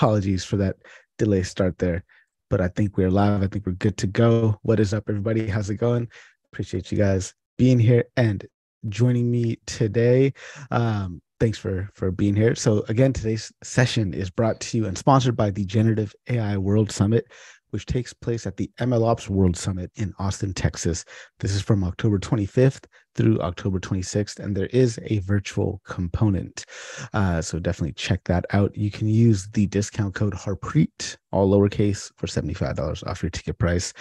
apologies for that delay start there, but I think we're live. I think we're good to go. What is up, everybody? How's it going? Appreciate you guys being here and joining me today. Um, thanks for for being here. So again, today's session is brought to you and sponsored by the Generative AI World Summit, which takes place at the MLOps World Summit in Austin, Texas. This is from October 25th through October 26th, and there is a virtual component. Uh, so definitely check that out. You can use the discount code Harpreet, all lowercase, for $75 off your ticket price.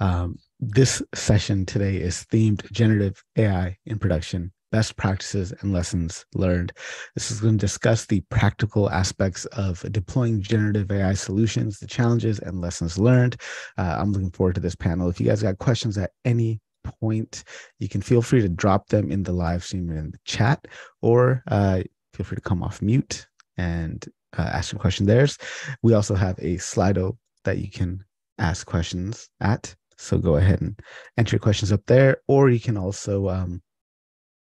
Um, this session today is themed generative AI in production best practices and lessons learned. This is going to discuss the practical aspects of deploying generative AI solutions, the challenges and lessons learned. Uh, I'm looking forward to this panel. If you guys got questions at any point, you can feel free to drop them in the live stream in the chat, or uh, feel free to come off mute and uh, ask a question there. We also have a Slido that you can ask questions at. So go ahead and enter your questions up there, or you can also um,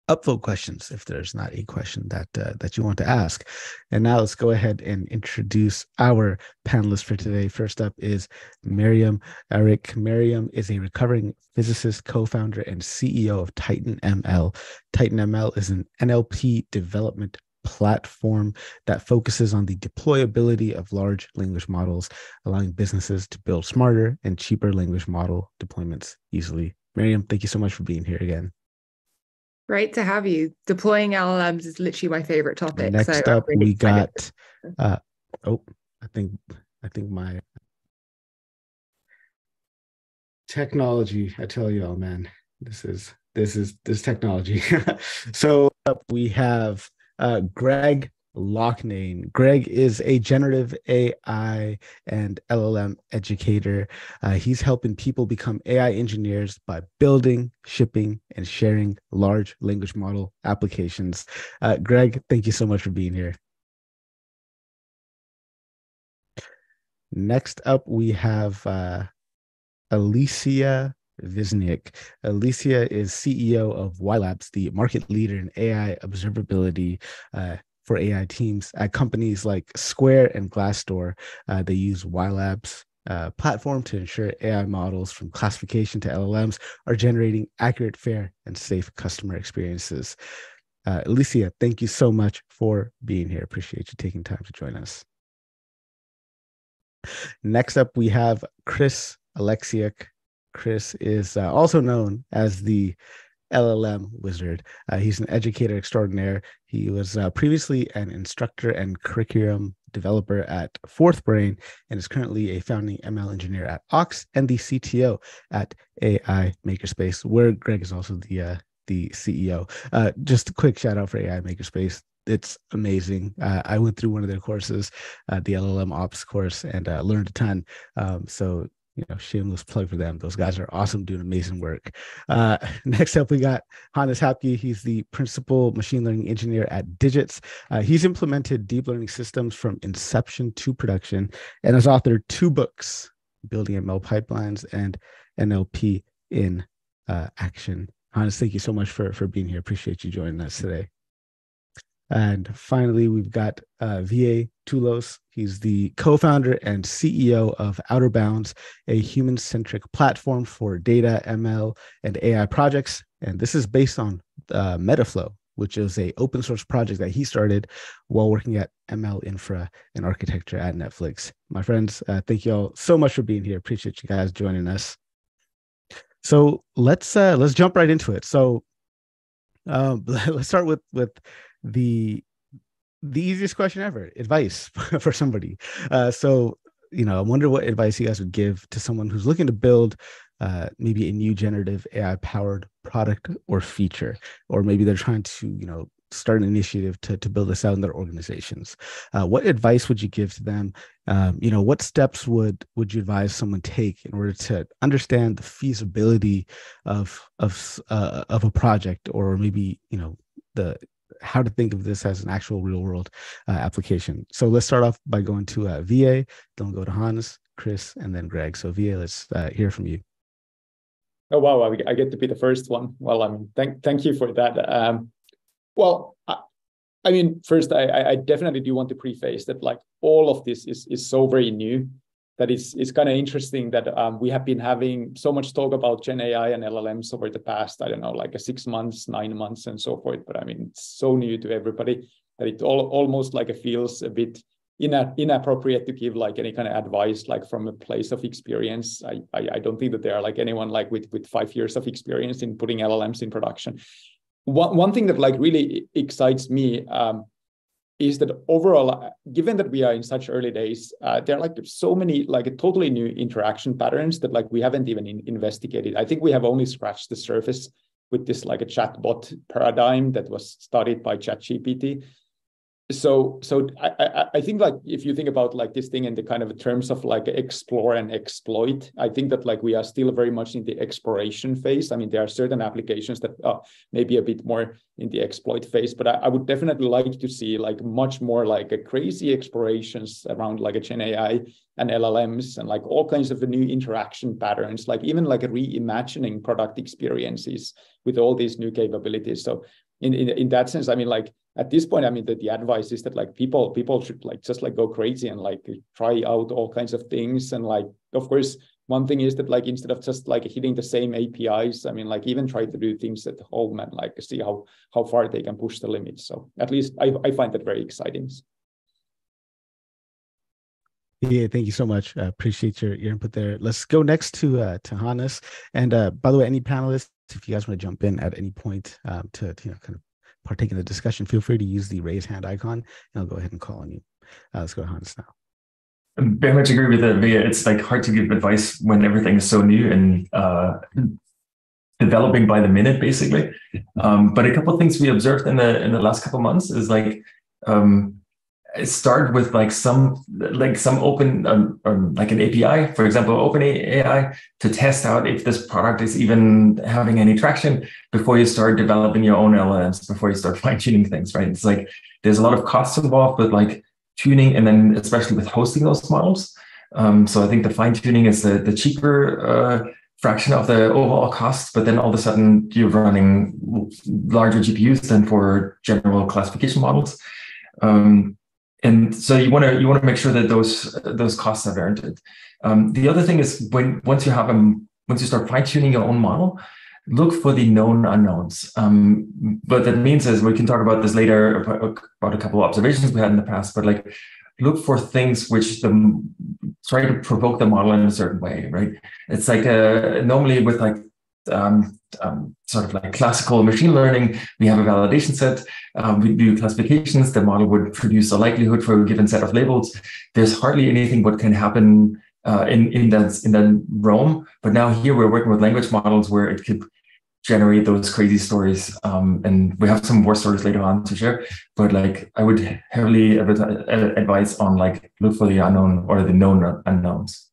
upvote questions if there's not a question that uh, that you want to ask. And now let's go ahead and introduce our panelists for today. First up is Meryem Arik. Meryem is a recovering physicist, co-founder, and CEO of Titan ML. Titan ML is an NLP development platform that focuses on the deployability of large language models, allowing businesses to build smarter and cheaper language model deployments easily. Meryem, thank you so much for being here again. Great to have you. Deploying LLMs is literally my favorite topic. Next so up, really we got. Uh, oh, I think I think my technology. I tell you all, man, this is this is this technology. so up we have uh, Greg Loughnane. Greg is a generative AI and LLM educator. Uh, he's helping people become AI engineers by building, shipping, and sharing large language model applications. Uh, Greg, thank you so much for being here. Next up, we have uh, Alicia Visnjic. Alicia is CEO of WhyLabs, the market leader in AI observability. Uh, for AI teams at companies like Square and Glassdoor. Uh, they use WhyLabs uh, platform to ensure AI models from classification to LLMs are generating accurate, fair, and safe customer experiences. Uh, Alicia, thank you so much for being here. Appreciate you taking time to join us. Next up, we have Chris Alexiuk. Chris is uh, also known as the LLM wizard. Uh, he's an educator extraordinaire. He was uh, previously an instructor and curriculum developer at Fourth Brain and is currently a founding ML engineer at Ox and the CTO at AI Makerspace, where Greg is also the uh, the CEO. Uh, just a quick shout out for AI Makerspace. It's amazing. Uh, I went through one of their courses, uh, the LLM Ops course, and learned a ton. Um, so you know, shameless plug for them. Those guys are awesome, doing amazing work. Uh, next up, we got Hannes Hapke. He's the principal machine learning engineer at Digits. Uh, he's implemented deep learning systems from inception to production and has authored two books, Building ML Pipelines and NLP in uh, Action. Hannes, thank you so much for, for being here. Appreciate you joining us today. And finally, we've got uh, Ville Tuulos. He's the co founder and CEO of Outer Bounds, a human centric platform for data, ML, and AI projects. And this is based on uh, Metaflow, which is a open source project that he started while working at ML Infra and architecture at Netflix. My friends, uh, thank you all so much for being here. Appreciate you guys joining us. So let's uh, let's jump right into it. So um, let's start with with the the easiest question ever advice for somebody. Uh, so you know i wonder what advice you guys would give to someone who's looking to build uh, maybe a new generative ai powered product or feature or maybe they're trying to you know start an initiative to, to build this out in their organizations. Uh, what advice would you give to them? Um, you know what steps would would you advise someone take in order to understand the feasibility of of uh, of a project or maybe you know the how to think of this as an actual real world uh, application. So let's start off by going to uh, Ville, then go to Hans, Chris, and then Greg. So Ville, let's uh, hear from you. Oh wow, I get to be the first one. Well, I mean, thank thank you for that. Um, well, I, I mean, first, I, I definitely do want to preface that like all of this is is so very new that it's it's kind of interesting that um, we have been having so much talk about Gen AI and LLMs over the past I don't know like a six months, nine months, and so forth. But I mean, it's so new to everybody that it all almost like it feels a bit ina- inappropriate to give like any kind of advice like from a place of experience. I, I I don't think that there are like anyone like with with five years of experience in putting LLMs in production one, one thing that like really excites me um, is that overall, given that we are in such early days, uh, there are like so many like a totally new interaction patterns that like we haven't even in investigated. I think we have only scratched the surface with this like a chatbot paradigm that was started by ChatGPT so so I, I think like if you think about like this thing in the kind of terms of like explore and exploit i think that like we are still very much in the exploration phase. I mean there are certain applications that are maybe a bit more in the exploit phase but i, I would definitely like to see like much more like a crazy explorations around like a gen ai and llms and like all kinds of the new interaction patterns like even like reimagining product experiences with all these new capabilities. So in, in, in that sense i mean like at this point i mean the, the advice is that like people people should like just like go crazy and like try out all kinds of things. And like of course one thing is that like instead of just like hitting the same apis i mean like even try to do things at home and like see how how far they can push the limits. So at least i, I find that very exciting yeah, thank you so much. I appreciate your, your input there. Let's go next to uh, to Hannes. And uh, by the way, any panelists, if you guys want to jump in at any point um, to, to you know kind of partake in the discussion, feel free to use the raise hand icon and I'll go ahead and call on you. Uh, let's go to Hans now. I very much agree with that, Ville. It's like hard to give advice when everything is so new and uh, developing by the minute, basically. Um, but a couple of things we observed in the in the last couple months is like um, start with like some like some open um, um, like an API, for example, OpenAI, to test out if this product is even having any traction before you start developing your own LLMs, before you start fine tuning things. Right? It's like there's a lot of costs involved with like tuning, and then especially with hosting those models. Um, so I think the fine tuning is the the cheaper. Uh, fraction of the overall cost, but then all of a sudden you're running larger GPUs than for general classification models. Um, and so you want to you want to make sure that those those costs are warranted. Um, the other thing is when once you have them once you start fine tuning your own model, look for the known unknowns. Um, what that means is we can talk about this later about, about a couple of observations we had in the past, but like look for things which the try to provoke the model in a certain way, right? It's like a, uh, normally with like um, um, sort of like classical machine learning, we have a validation set. Um, we do classifications. The model would produce a likelihood for a given set of labels. There's hardly anything what can happen uh, in in that in that realm. But now here we're working with language models where it could generate those crazy stories. Um, and we have some more stories later on to share. But like I would heavily advise on like look for the unknown or the known unknowns.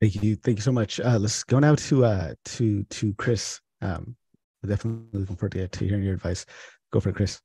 Thank you. Thank you so much. Uh, let's go now to uh, to to Chris. Um, definitely looking forward to, to hearing your advice. Go for it, Chris.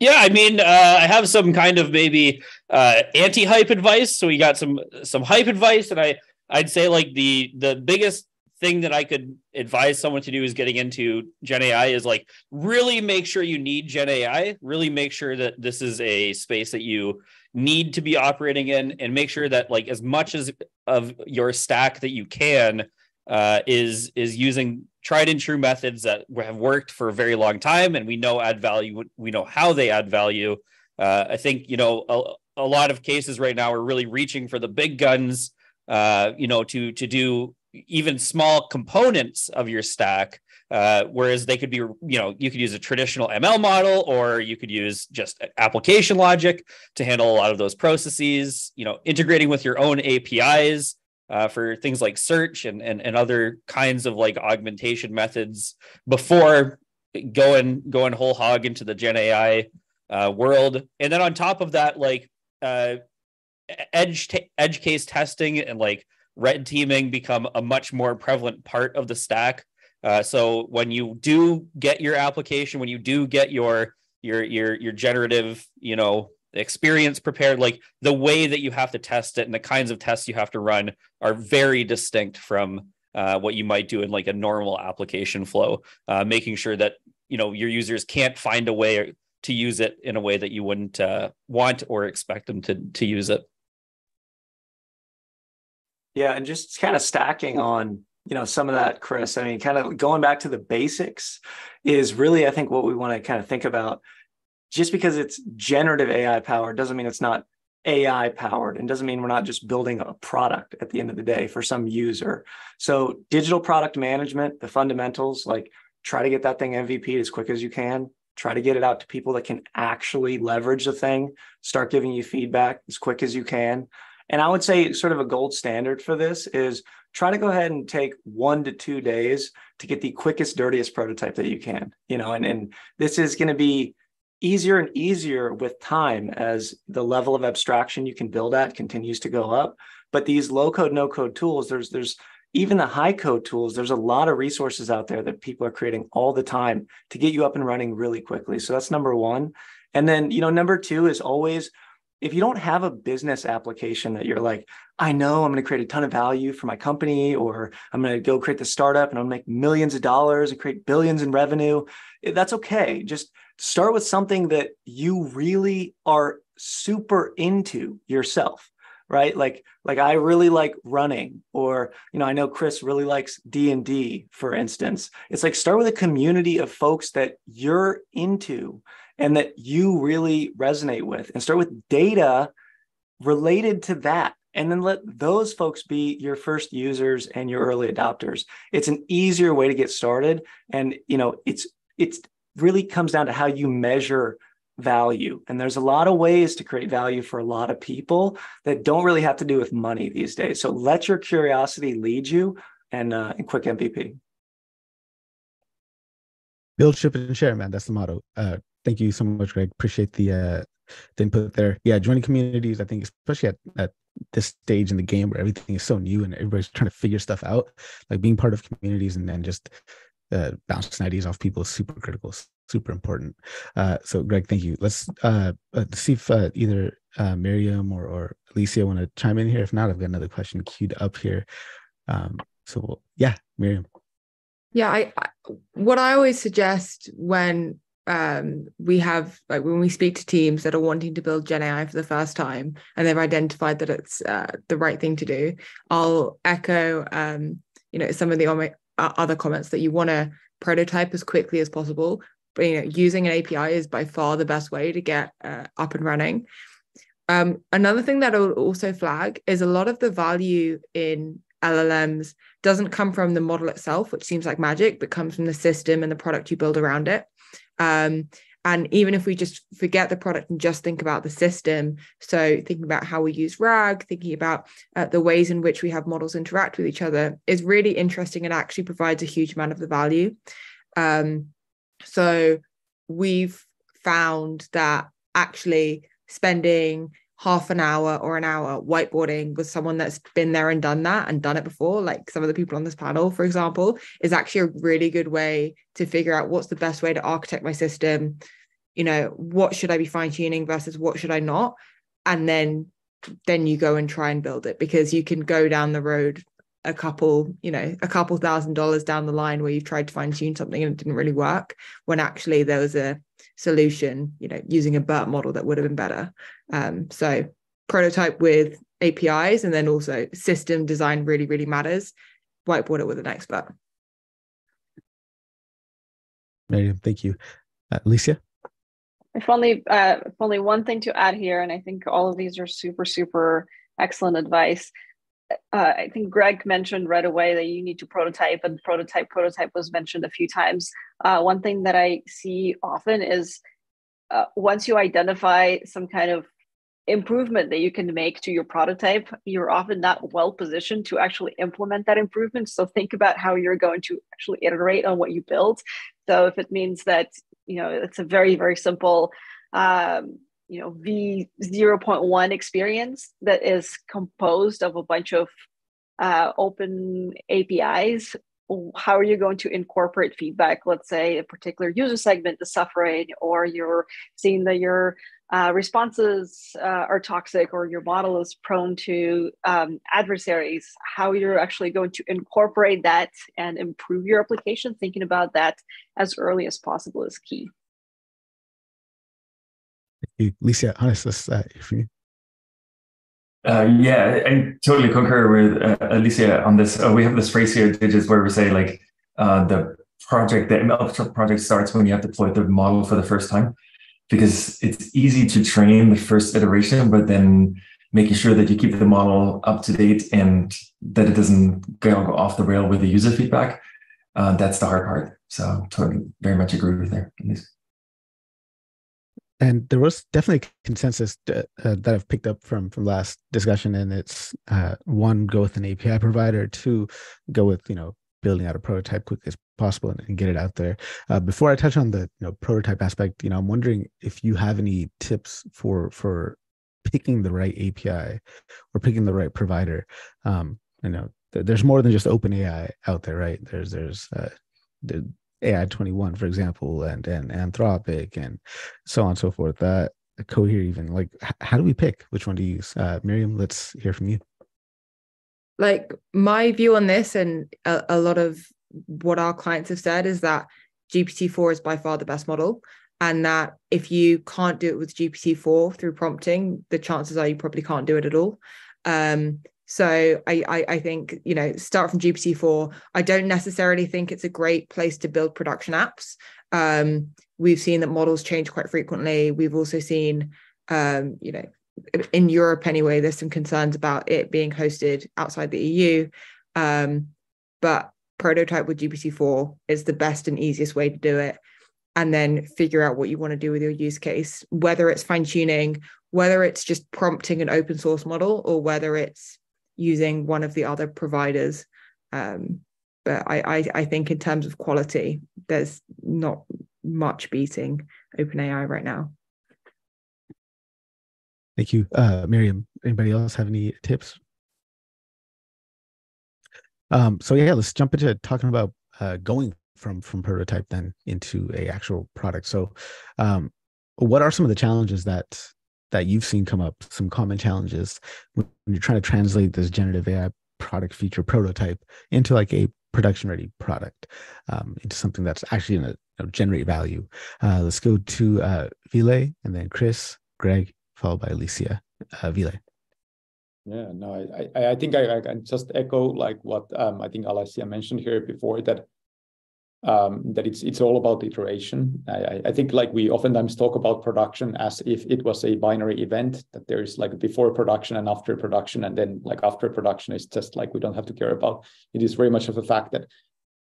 Yeah, I mean, uh, I have some kind of maybe uh, anti-hype advice. So we got some some hype advice, and I I'd say like the the biggest thing that I could advise someone to do is getting into Gen AI is like really make sure you need Gen AI. Really make sure that this is a space that you need to be operating in and make sure that like as much as of your stack that you can uh, is is using tried and true methods that have worked for a very long time and we know add value we know how they add value. Uh, i think you know a, a, lot of cases right now are really reaching for the big guns uh, you know to to do even small components of your stack uh, whereas they could be, you know, you could use a traditional ML model or you could use just application logic to handle a lot of those processes, you know, integrating with your own APIs uh, for things like search and, and, and other kinds of like augmentation methods before going, going whole hog into the Gen AI uh, world. And then on top of that, like uh, edge, t- edge case testing and like red teaming become a much more prevalent part of the stack uh, so when you do get your application, when you do get your your your your generative, you know, experience prepared, like the way that you have to test it and the kinds of tests you have to run are very distinct from uh, what you might do in like a normal application flow. Uh, making sure that you know your users can't find a way to use it in a way that you wouldn't uh, want or expect them to to use it. Yeah, and just kind of stacking on you know some of that chris. I mean kind of going back to the basics is really i think what we want to kind of think about. Just because it's generative ai powered doesn't mean it's not ai powered and doesn't mean we're not just building a product at the end of the day for some user. So digital product management the fundamentals like try to get that thing mvp as quick as you can. Try to get it out to people that can actually leverage the thing. Start giving you feedback as quick as you can and i would say sort of a gold standard for this is try to go ahead and take one to two days to get the quickest dirtiest prototype that you can you know and, and this is going to be easier and easier with time as the level of abstraction you can build at continues to go up. But these low code no code tools there's there's even the high code tools there's a lot of resources out there that people are creating all the time to get you up and running really quickly. So that's number one. And then you know number two is always if you don't have a business application that you're like i know i'm going to create a ton of value for my company or i'm going to go create the startup and i'll make millions of dollars and create billions in revenue eh, that's okay. Just start with something that you really are super into yourself right? Like like i really like running or you know i know chris really likes d&d for instance. It's like start with a community of folks that you're into and that you really resonate with and start with data related to that and then let those folks be your first users and your early adopters. It's an easier way to get started and you know it's it's really comes down to how you measure value and there's a lot of ways to create value for a lot of people that don't really have to do with money these days. So let your curiosity lead you and uh, and quick mvp build ship and share man. That's the motto. Uh, thank you so much, Greg. Appreciate the uh, the input there. Yeah, joining communities. I think especially at, at this stage in the game where everything is so new and everybody's trying to figure stuff out, like being part of communities and then just uh, bouncing ideas off people is super critical, super important. Uh, so, Greg, thank you. Let's uh, uh see if uh, either uh, Meryem or, or Alicia want to chime in here. If not, I've got another question queued up here. Um, so, yeah, Meryem. Yeah, I, I what I always suggest when um, we have like when we speak to teams that are wanting to build Gen AI for the first time and they've identified that it's uh, the right thing to do, I'll echo um, you know some of the other comments that you want to prototype as quickly as possible. But you know, using an API is by far the best way to get uh, up and running. Um, another thing that I will also flag is a lot of the value in LLMs doesn't come from the model itself, which seems like magic, but comes from the system and the product you build around it. Um, and even if we just forget the product and just think about the system, so thinking about how we use RAG, thinking about uh, the ways in which we have models interact with each other is really interesting and actually provides a huge amount of the value. Um, so we've found that actually spending half an hour or an hour whiteboarding with someone that's been there and done that and done it before, like some of the people on this panel, for example, is actually a really good way to figure out what's the best way to architect my system. You know, what should I be fine tuning versus what should I not? And then then you go and try and build it because you can go down the road a couple, you know, a couple thousand dollars down the line where you've tried to fine tune something and it didn't really work when actually there was a solution, you know, using a BERT model that would have been better. Um, so prototype with APIs and then also system design really, really matters. Whiteboard it with an expert. Meryem, thank you. Uh, Alicia? If only, uh, if only one thing to add here, and I think all of these are super, super excellent advice uh, I think Greg mentioned right away that you need to prototype, and prototype, prototype was mentioned a few times. Uh, one thing that I see often is uh, once you identify some kind of improvement that you can make to your prototype, you're often not well positioned to actually implement that improvement. So think about how you're going to actually iterate on what you build. So if it means that you know it's a very very simple um, you know v 0.1 experience that is composed of a bunch of uh, open apis how are you going to incorporate feedback let's say a particular user segment is suffering or you're seeing that your uh, responses uh, are toxic or your model is prone to um, adversaries, how you're actually going to incorporate that and improve your application, thinking about that as early as possible is key. Licia, honest, this uh, you. Uh, yeah, I totally concur with uh, Alicia on this. Uh, we have this phrase here, digits, where we say like uh, the project, the ML project starts when you have deployed the model for the first time because it's easy to train the first iteration, but then making sure that you keep the model up to date and that it doesn't go off the rail with the user feedback. Uh, that's the hard part. So totally very much agree with there and there was definitely consensus that, uh, that I've picked up from from last discussion, and it's uh, one go with an API provider, two go with you know building out a prototype quickly as possible and, and get it out there. Uh, before I touch on the you know prototype aspect, you know I'm wondering if you have any tips for for picking the right API or picking the right provider. Um, you know, th- there's more than just OpenAI out there, right? There's there's uh, there, AI21, for example, and and Anthropic, and so on and so forth. Uh, Cohere, even like, how do we pick which one to use? Uh, Meryem, let's hear from you. Like my view on this, and a, a lot of what our clients have said is that GPT-4 is by far the best model, and that if you can't do it with GPT-4 through prompting, the chances are you probably can't do it at all. Um, so I, I, I think you know start from GPT-4. I don't necessarily think it's a great place to build production apps. Um, we've seen that models change quite frequently. We've also seen um, you know in Europe anyway, there's some concerns about it being hosted outside the EU. Um, but prototype with GPT-4 is the best and easiest way to do it. And then figure out what you want to do with your use case, whether it's fine tuning, whether it's just prompting an open source model, or whether it's using one of the other providers. Um, but I, I, I think in terms of quality, there's not much beating OpenAI right now. Thank you. Uh, Meryem, anybody else have any tips? Um, so yeah, let's jump into talking about uh, going from from prototype then into a actual product. So, um, what are some of the challenges that that you've seen come up? Some common challenges when you're trying to translate this generative AI product feature prototype into like a production ready product, um, into something that's actually going to generate value. Uh, let's go to uh, Ville and then Chris, Greg, followed by Alicia uh, Ville. Yeah, no, I, I, I think I, I can just echo like what um, I think Alicia mentioned here before that um, that it's it's all about iteration. I, I think like we oftentimes talk about production as if it was a binary event that there is like before production and after production, and then like after production is just like we don't have to care about. It is very much of a fact that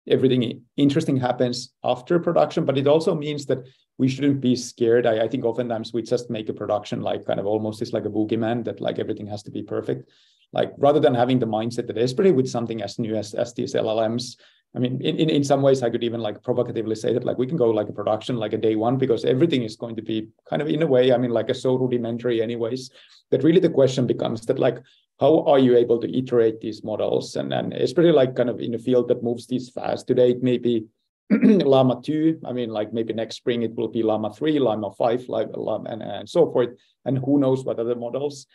everything interesting happens after production, but it also means that we shouldn't be scared. I, I think oftentimes we just make a production like kind of almost is like a boogeyman that like everything has to be perfect. Like rather than having the mindset that especially with something as new as, as these LLMs, I mean, in, in, in some ways, I could even like provocatively say that like we can go like a production like a day one because everything is going to be kind of in a way, I mean, like a so rudimentary anyways. That really the question becomes that like how are you able to iterate these models and and especially like kind of in a field that moves these fast today it may be llama 2 i mean like maybe next spring it will be llama 3 llama 5 llama, and, and so forth and who knows what other models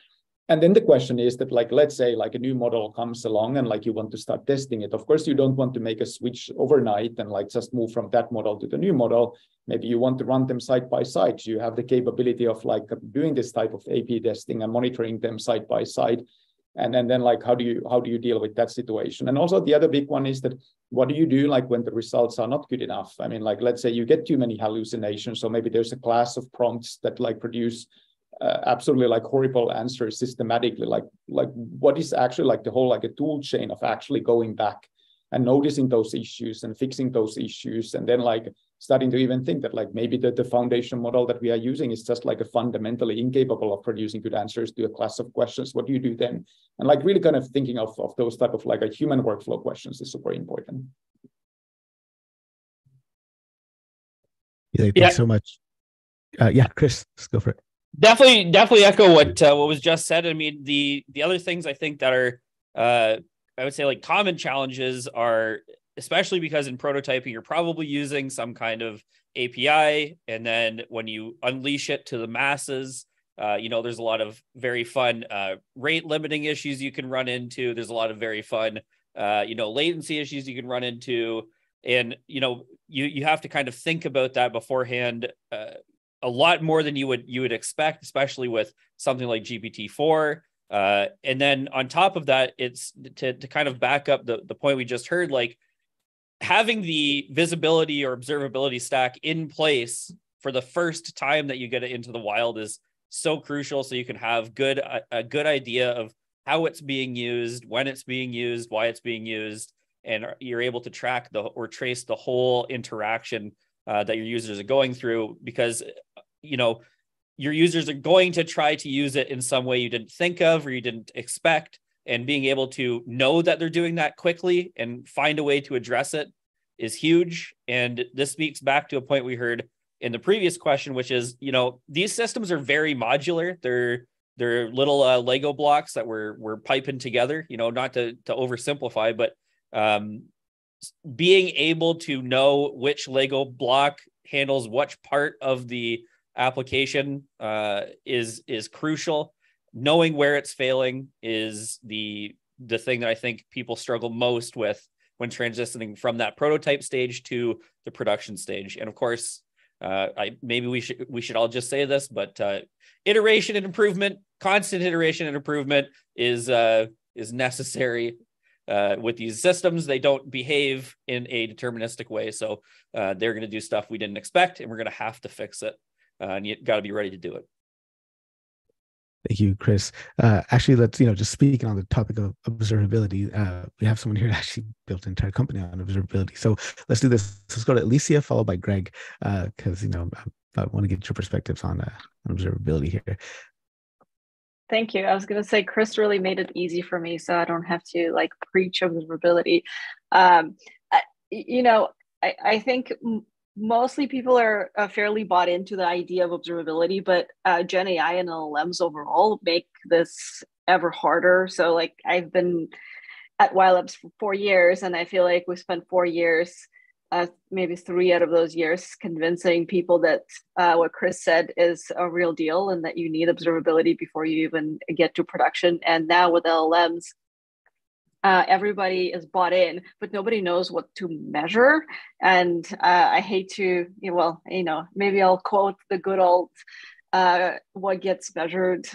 and then the question is that like let's say like a new model comes along and like you want to start testing it. Of course you don't want to make a switch overnight and like just move from that model to the new model. Maybe you want to run them side by side. You have the capability of like doing this type of ap testing and monitoring them side by side. And, and then like how do you how do you deal with that situation? And also the other big one is that what do you do like when the results are not good enough? I mean like let's say you get too many hallucinations so maybe there's a class of prompts that like produce uh, absolutely like horrible answers systematically like like what is actually like the whole like a tool chain of actually going back and noticing those issues and fixing those issues and then like starting to even think that like maybe the, the foundation model that we are using is just like a fundamentally incapable of producing good answers to a class of questions. What do you do then? And like really kind of thinking of, of those type of like a human workflow questions is super important. Yeah thanks yeah. so much. Uh, yeah chris let's go for it definitely definitely echo what uh, what was just said i mean the the other things i think that are uh I would say like common challenges are especially because in prototyping you're probably using some kind of API, and then when you unleash it to the masses, uh, you know, there's a lot of very fun uh, rate limiting issues you can run into. There's a lot of very fun, uh, you know, latency issues you can run into, and you know, you you have to kind of think about that beforehand uh, a lot more than you would you would expect, especially with something like GPT four. Uh, and then on top of that, it's to to kind of back up the the point we just heard, like having the visibility or observability stack in place for the first time that you get it into the wild is so crucial so you can have good a, a good idea of how it's being used when it's being used why it's being used and you're able to track the or trace the whole interaction uh, that your users are going through because you know your users are going to try to use it in some way you didn't think of or you didn't expect. And being able to know that they're doing that quickly and find a way to address it is huge. And this speaks back to a point we heard in the previous question which is you know these systems are very modular. They're they're little uh, lego blocks that we're we're piping together you know not to to oversimplify but um being able to know which Lego block handles which part of the application uh, is is crucial. Knowing where it's failing is the the thing that I think people struggle most with when transitioning from that prototype stage to the production stage. And of course, uh, I maybe we should we should all just say this, but uh, iteration and improvement, constant iteration and improvement is uh, is necessary uh, with these systems. They don't behave in a deterministic way. So uh, they're going to do stuff we didn't expect, and we're going to have to fix it. Uh, and you got to be ready to do it. Thank you, Chris. Uh, actually, let's you know just speaking on the topic of observability. Uh, we have someone here that actually built an entire company on observability. So let's do this. Let's go to Alicia, followed by Greg, because uh, you know I, I want to get your perspectives on, uh, on observability here. Thank you. I was going to say Chris really made it easy for me, so I don't have to like preach observability. Um, I, you know, I, I think m- mostly people are uh, fairly bought into the idea of observability, but uh, Gen AI and LLMs overall make this ever harder. So, like, I've been at WhyLabs for four years, and I feel like we spent four years uh, maybe three out of those years convincing people that uh, what Chris said is a real deal and that you need observability before you even get to production. And now with LLMs, uh, everybody is bought in, but nobody knows what to measure. And uh, I hate to, well, you know, maybe I'll quote the good old uh, what gets measured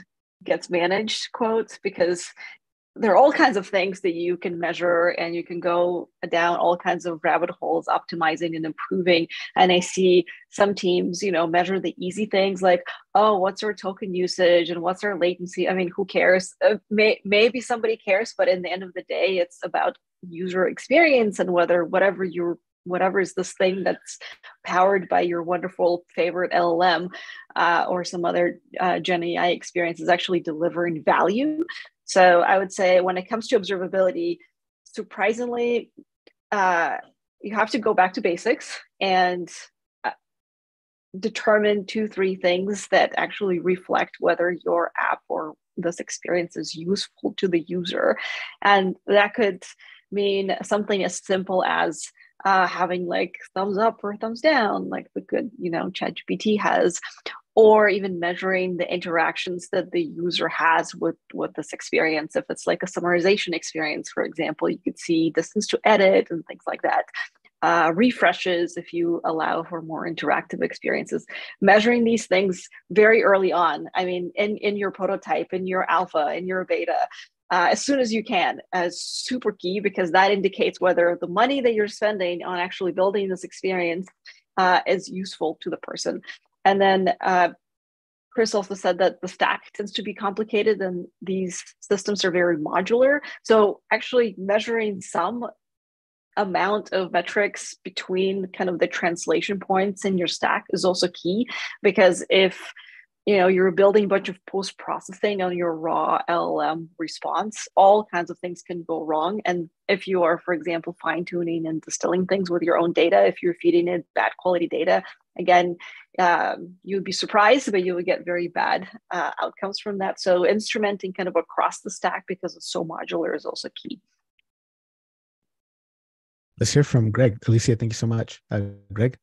gets managed quotes because there are all kinds of things that you can measure and you can go down all kinds of rabbit holes optimizing and improving. And i see some teams you know measure the easy things like oh what's our token usage and what's our latency? I mean who cares? Uh, may, maybe somebody cares but in the end of the day it's about user experience and whether whatever you're whatever is this thing that's powered by your wonderful favorite LLM uh, or some other uh, Gen AI experience is actually delivering value. So I would say when it comes to observability, surprisingly, uh, you have to go back to basics and uh, determine two, three things that actually reflect whether your app or this experience is useful to the user. And that could mean something as simple as uh, having like thumbs up or thumbs down, like the good, you know, ChatGPT has, or even measuring the interactions that the user has with, with this experience. If it's like a summarization experience, for example, you could see distance to edit and things like that. Uh, refreshes if you allow for more interactive experiences. Measuring these things very early on. I mean, in, in your prototype, in your alpha, in your beta, uh, as soon as you can as super key because that indicates whether the money that you're spending on actually building this experience uh, is useful to the person and then uh, Chris also said that the stack tends to be complicated and these systems are very modular. So actually measuring some amount of metrics between kind of the translation points in your stack is also key because if you know you're building a bunch of post processing on your raw llm response all kinds of things can go wrong and if you are for example fine tuning and distilling things with your own data if you're feeding it bad quality data again um, you would be surprised but you would get very bad uh, outcomes from that so instrumenting kind of across the stack because it's so modular is also key Let's hear from Greg. Alicia, thank you so much. Uh, Greg?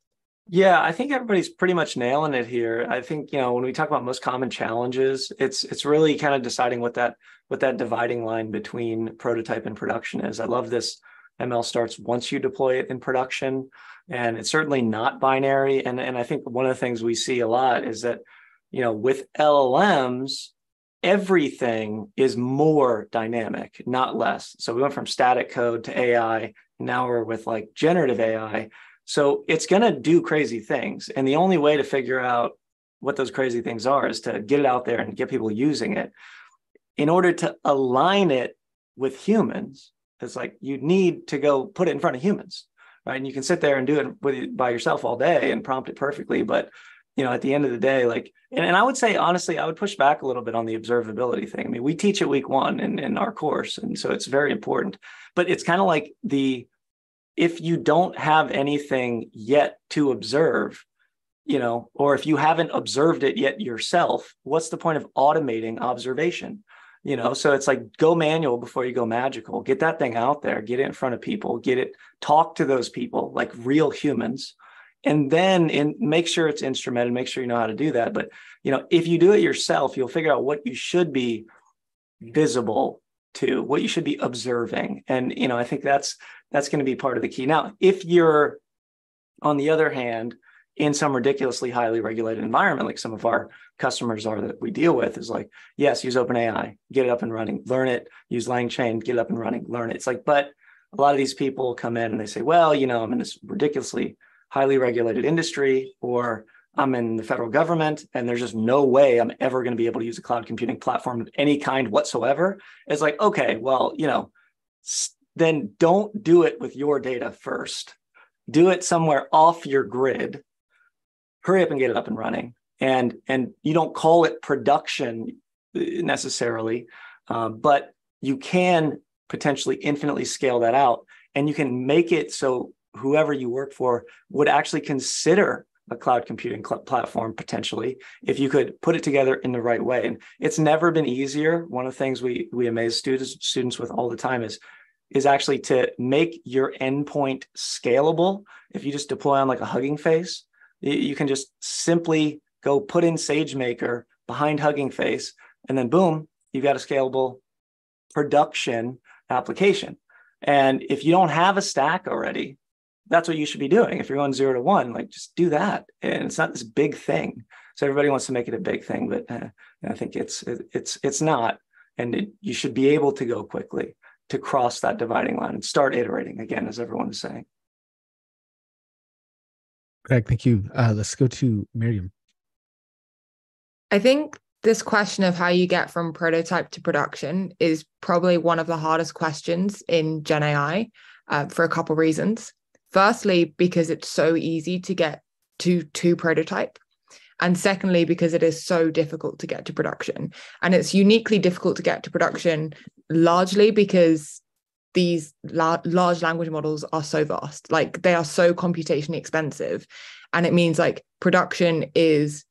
Yeah, I think everybody's pretty much nailing it here. I think, you know, when we talk about most common challenges, it's it's really kind of deciding what that what that dividing line between prototype and production is. I love this ML starts once you deploy it in production. And it's certainly not binary. And, and I think one of the things we see a lot is that, you know, with LLMs, everything is more dynamic, not less. So we went from static code to AI. Now we're with like generative AI. So it's going to do crazy things. And the only way to figure out what those crazy things are is to get it out there and get people using it. In order to align it with humans, it's like you need to go put it in front of humans, right? And you can sit there and do it with by yourself all day and prompt it perfectly, but you know, at the end of the day, like, and, and I would say honestly, I would push back a little bit on the observability thing. I mean, we teach it week one in, in our course, and so it's very important. But it's kind of like the if you don't have anything yet to observe, you know, or if you haven't observed it yet yourself, what's the point of automating observation? you know so it's like go manual before you go magical. Get that thing out there. Get it in front of people. Get it talk to those people like real humans. And then in make sure it's instrumented. Make sure you know how to do that. But you know if you do it yourself you'll figure out what you should be visible to what you should be observing and you know i think that's that's going to be part of the key now if you're on the other hand in some ridiculously highly regulated environment, like some of our customers are that we deal with, is like, yes, use OpenAI, get it up and running, learn it, use LangChain, get it up and running, learn it. It's like, but a lot of these people come in and they say, well, you know, I'm in this ridiculously highly regulated industry, or I'm in the federal government, and there's just no way I'm ever going to be able to use a cloud computing platform of any kind whatsoever. It's like, okay, well, you know, then don't do it with your data first. Do it somewhere off your grid hurry up and get it up and running. And and you don't call it production uh, necessarily, uh, but you can potentially infinitely scale that out, and you can make it so whoever you work for would actually consider a cloud computing cl- platform potentially if you could put it together in the right way. And it's never been easier. One of the things we we amaze students students with all the time is is actually to make your endpoint scalable. If you just deploy on like a hugging face you can just simply go put in SageMaker behind Hugging Face, and then boom, you've got a scalable production application. And if you don't have a stack already, that's what you should be doing. If you're going zero to one, like just do that. And it's not this big thing. So everybody wants to make it a big thing, but uh, I think it's it's it's not. And it, you should be able to go quickly to cross that dividing line and start iterating again, as everyone is saying. Greg, thank you. Uh, let's go to Meryem. I think this question of how you get from prototype to production is probably one of the hardest questions in Gen AI uh, for a couple reasons. Firstly, because it's so easy to get to to prototype. And secondly, because it is so difficult to get to production. And it's uniquely difficult to get to production largely because these la- large language models are so vast like they are so computationally expensive and it means like production is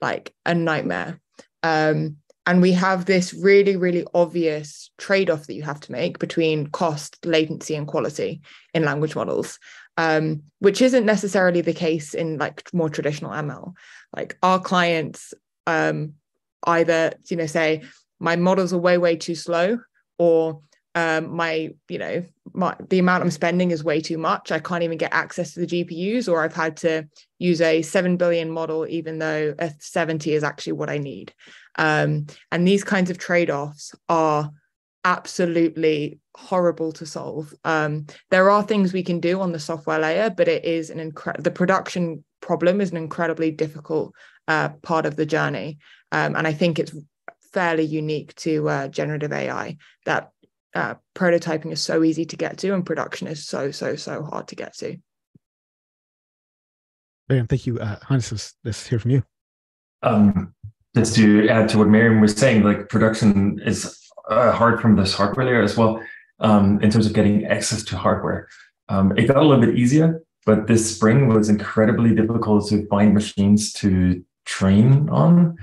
like a nightmare um, and we have this really really obvious trade-off that you have to make between cost latency and quality in language models um, which isn't necessarily the case in like more traditional ml like our clients um, either you know say my models are way way too slow or um, my you know my, the amount i'm spending is way too much. I can't even get access to the gpus or i've had to use a 7 billion model even though a 70 is actually what i need. Um, and these kinds of trade-offs are absolutely horrible to solve. Um, there are things we can do on the software layer but it is an incredible the production problem is an incredibly difficult uh, part of the journey. Um, and i think it's fairly unique to uh, generative ai that uh, prototyping is so easy to get to and production is so so so hard to get to. Meryem, thank you. Uh, Hans, let's, let's hear from you. Um, just to add to what Meryem was saying like production is uh, hard from this hardware layer as well um, in terms of getting access to hardware um, it got a little bit easier but this spring was incredibly difficult to find machines to train on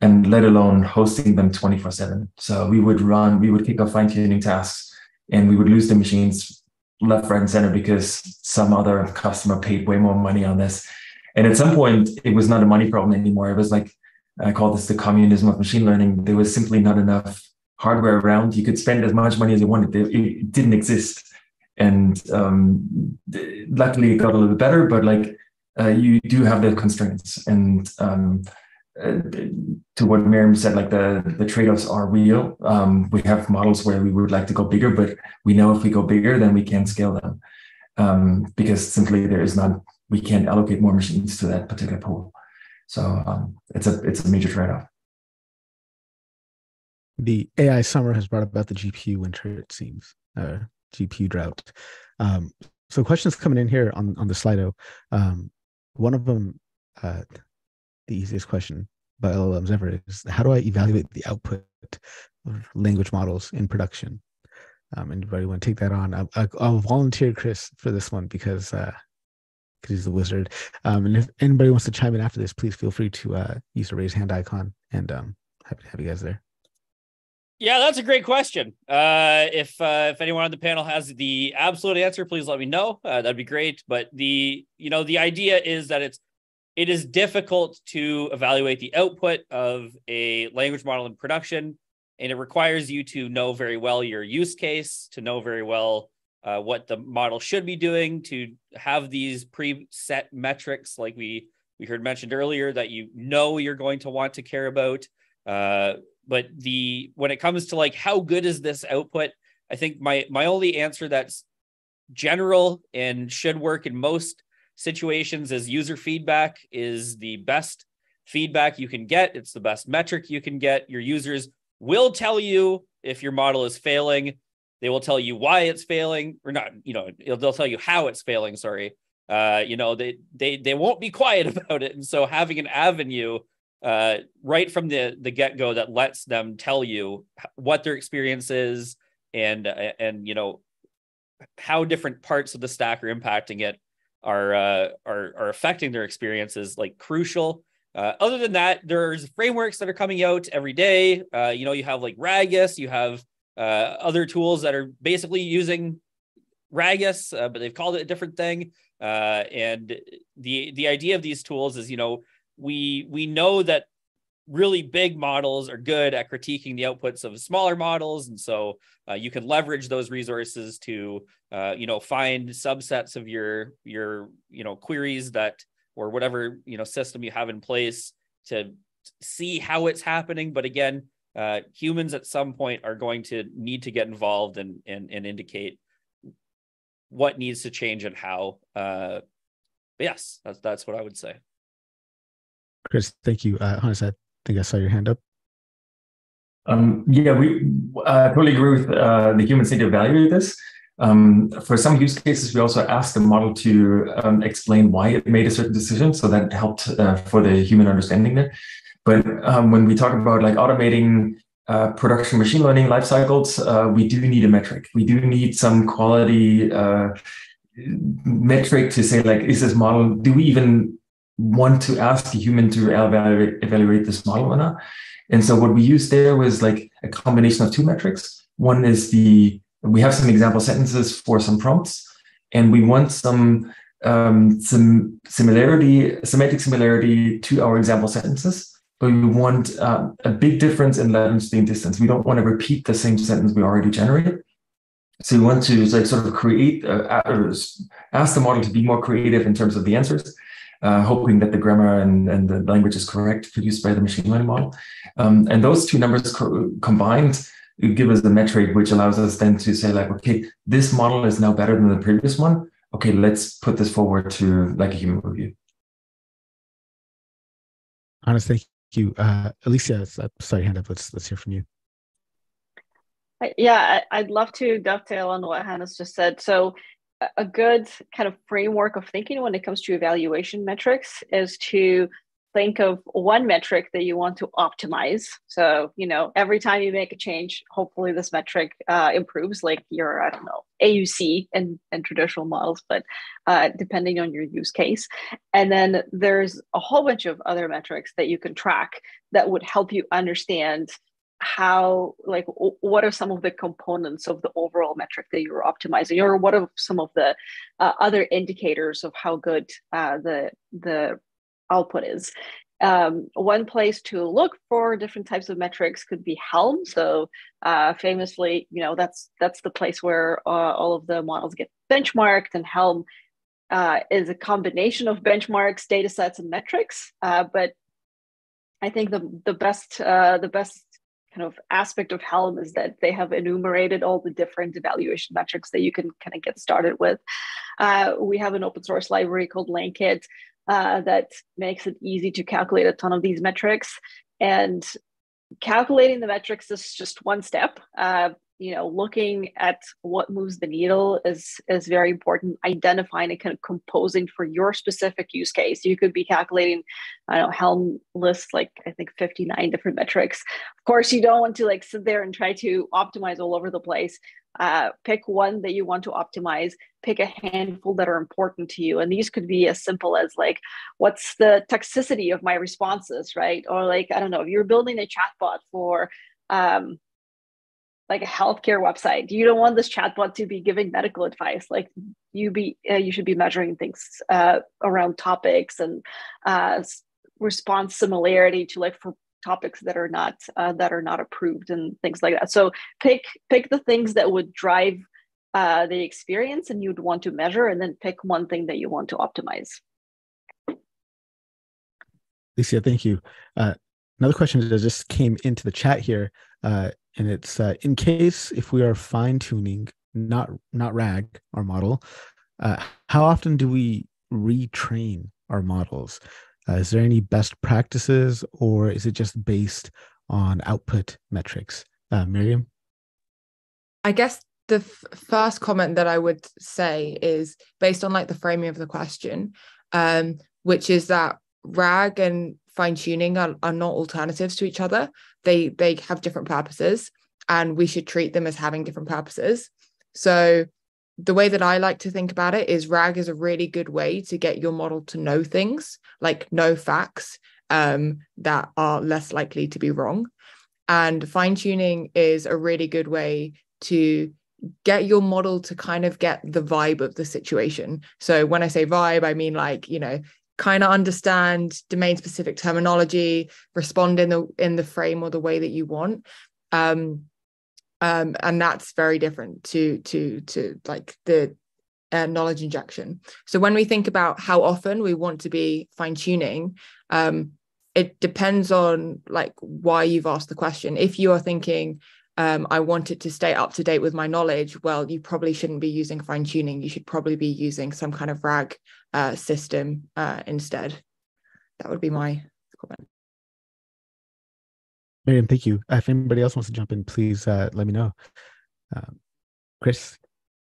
and let alone hosting them 24 7 so we would run we would kick off fine-tuning tasks and we would lose the machines left, right, and center because some other customer paid way more money on this. And at some point, it was not a money problem anymore. It was like I call this the communism of machine learning. There was simply not enough hardware around. You could spend as much money as you wanted. It didn't exist. And um, luckily, it got a little better. But like uh, you do have the constraints and um, uh, to what Meryem said, like the, the trade-offs are real. Um, we have models where we would like to go bigger, but we know if we go bigger, then we can't scale them um, because simply there is not, we can't allocate more machines to that particular pool. So um, it's a it's a major trade-off. The AI summer has brought about the GPU winter, it seems, uh, GPU drought. Um, so questions coming in here on on the Slido. Um, one of them, uh, the easiest question by LLMs ever is how do I evaluate the output of language models in production? Um, anybody want to take that on? I, will volunteer Chris for this one because uh, because he's the wizard. Um, and if anybody wants to chime in after this, please feel free to uh, use the raise hand icon, and um, happy to have you guys there. Yeah, that's a great question. Uh, if uh, if anyone on the panel has the absolute answer, please let me know. Uh, that'd be great. But the you know the idea is that it's it is difficult to evaluate the output of a language model in production, and it requires you to know very well your use case, to know very well uh, what the model should be doing, to have these preset metrics like we we heard mentioned earlier that you know you're going to want to care about. Uh, but the when it comes to like how good is this output, I think my my only answer that's general and should work in most situations is user feedback is the best feedback you can get. It's the best metric you can get. Your users will tell you if your model is failing. They will tell you why it's failing, or not. You know, they'll tell you how it's failing. Sorry. Uh, you know, they they they won't be quiet about it. And so having an avenue uh, right from the the get go that lets them tell you what their experience is and and you know how different parts of the stack are impacting it are uh, are are affecting their experiences like crucial. Uh, other than that, there's frameworks that are coming out every day. Uh, you know, you have like Ragas, you have uh, other tools that are basically using Ragas, uh, but they've called it a different thing. Uh, and the the idea of these tools is, you know, we we know that really big models are good at critiquing the outputs of smaller models. And so uh, you can leverage those resources to uh, you know find subsets of your your you know queries that or whatever you know system you have in place to see how it's happening. But again uh, humans at some point are going to need to get involved and and, and indicate what needs to change and how. Uh yes that's that's what i would say chris thank you uh Hannes, I think I saw your hand up. Um, yeah, we uh, totally agree with uh, the humans need to evaluate this. Um, for some use cases, we also asked the model to um, explain why it made a certain decision, so that helped uh, for the human understanding there. But um, when we talk about like automating uh, production machine learning life cycles, uh, we do need a metric. We do need some quality uh, metric to say like, is this model? Do we even want to ask a human to evaluate, evaluate this model or not. And so what we used there was like a combination of two metrics. One is the, we have some example sentences for some prompts, and we want some um, some similarity, semantic similarity to our example sentences, but we want uh, a big difference in latency and distance. We don't want to repeat the same sentence we already generated. So we want to like sort of create, uh, ask the model to be more creative in terms of the answers, uh, hoping that the grammar and, and the language is correct produced by the machine learning model. Um, and those two numbers co combined give us the metric, which allows us then to say like, okay, this model is now better than the previous one. Okay, let's put this forward to like a human review. Hannes, thank you. Uh, Alessya, sorry, hand up. Let's let's hear from you. Yeah, I'd love to dovetail on what Hannes just said. So a good kind of framework of thinking when it comes to evaluation metrics is to think of one metric that you want to optimize. So, you know, every time you make a change, hopefully this metric uh, improves, like your, I don't know, AUC and, and traditional models, but uh, depending on your use case. And then there's a whole bunch of other metrics that you can track that would help you understand how like what are some of the components of the overall metric that you're optimizing? Or what are some of the uh, other indicators of how good uh, the the output is? Um, one place to look for different types of metrics could be helm. So uh, famously you know that's that's the place where uh, all of the models get benchmarked and helm uh, is a combination of benchmarks data sets and metrics. Uh, but I think the the best uh, the best kind of aspect of Helm is that they have enumerated all the different evaluation metrics that you can kind of get started with. Uh, we have an open source library called LangKit uh, that makes it easy to calculate a ton of these metrics. And calculating the metrics is just one step. Uh, you know looking at what moves the needle is is very important. Identifying and kind of composing for your specific use case. You could be calculating i don't know helm lists like i think 59 different metrics. Of course you don't want to like sit there and try to optimize all over the place. Uh, pick one that you want to optimize. Pick a handful that are important to you. And these could be as simple as like what's the toxicity of my responses right? Or like i don't know if you're building a chatbot for um, like a healthcare website you don't want this chatbot to be giving medical advice like you be uh, you should be measuring things uh, around topics and uh, response similarity to like for topics that are not uh, that are not approved and things like that so pick pick the things that would drive uh, the experience and you'd want to measure and then pick one thing that you want to optimize Alessya, thank you. Uh, another question that just came into the chat here. Uh, and it's uh, in case if we are fine tuning, not not RAG our model, uh, how often do we retrain our models? Uh, is there any best practices, or is it just based on output metrics? Uh, Meryem, I guess the f- first comment that I would say is based on like the framing of the question, um, which is that RAG and fine tuning are, are not alternatives to each other. They they have different purposes and we should treat them as having different purposes. So the way that i like to think about it is rag is a really good way to get your model to know things like know facts um, that are less likely to be wrong. And fine tuning is a really good way to get your model to kind of get the vibe of the situation. So when i say vibe i mean like you know kind of understand domain specific terminology respond in the in the frame or the way that you want. Um, um and that's very different to to to like the uh, knowledge injection. So when we think about how often we want to be fine tuning um it depends on like why you've asked the question. If you are thinking um, I wanted to stay up to date with my knowledge, well, you probably shouldn't be using fine tuning. You should probably be using some kind of RAG uh, system uh, instead. That would be my comment. Meryem, thank you. If anybody else wants to jump in, please uh, let me know. Um, Chris,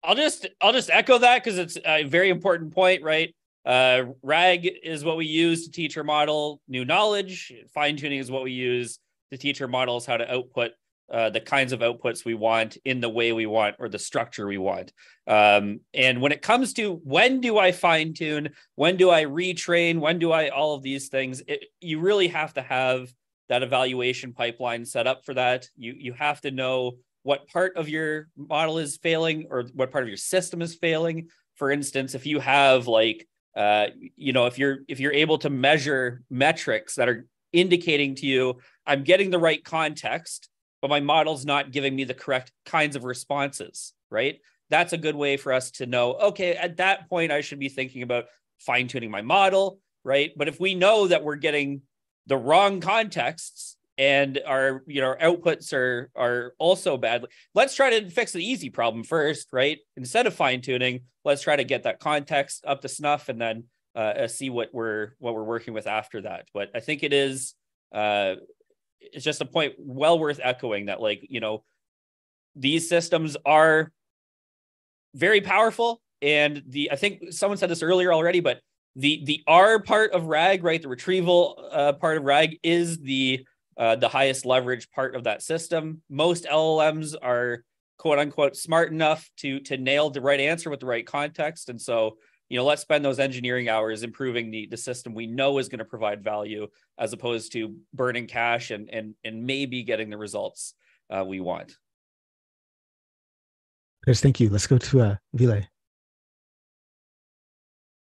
I'll just I'll just echo that because it's a very important point, right? Uh, RAG is what we use to teach our model new knowledge. Fine tuning is what we use to teach our models how to output uh, the kinds of outputs we want in the way we want or the structure we want. Um, and when it comes to when do I fine tune, when do I retrain, when do I all of these things, it, you really have to have that evaluation pipeline set up for that. You you have to know what part of your model is failing or what part of your system is failing. For instance, if you have like uh, you know if you're if you're able to measure metrics that are indicating to you I'm getting the right context but my model's not giving me the correct kinds of responses, right? That's a good way for us to know, okay, at that point, I should be thinking about fine tuning my model, right? But if we know that we're getting the wrong contexts and our you know our outputs are are also bad let's try to fix the easy problem first right instead of fine tuning let's try to get that context up to snuff and then uh, see what we're what we're working with after that but i think it is uh, it's just a point well worth echoing that like you know these systems are very powerful and the i think someone said this earlier already but the the r part of rag right the retrieval uh, part of rag is the uh, the highest leverage part of that system. Most llms are quote unquote smart enough to to nail the right answer with the right context. And so you know let's spend those engineering hours improving the the system we know is going to provide value as opposed to burning cash and and and maybe getting the results uh, we want Chris, thank you. Let's go to uh, Ville.